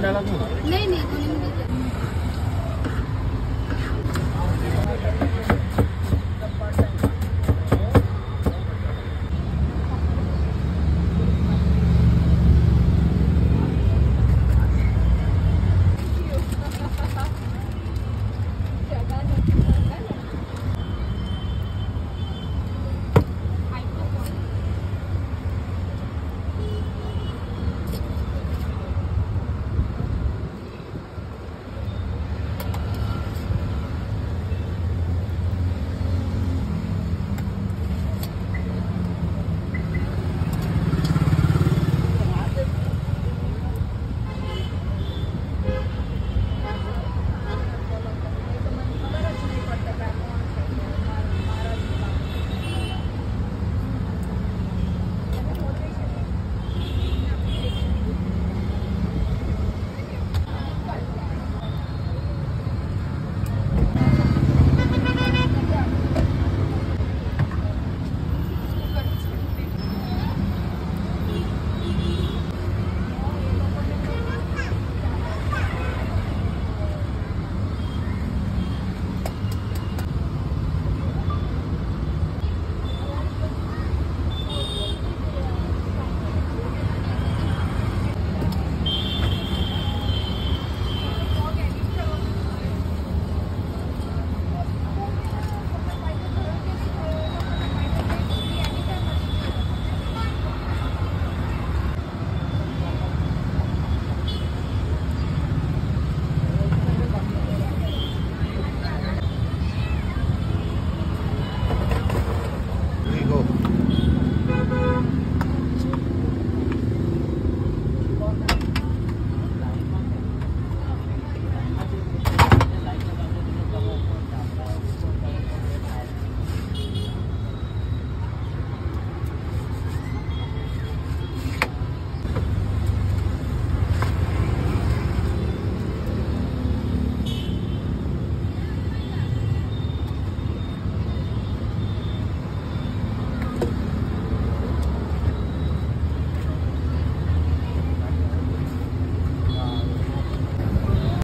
नहीं नहीं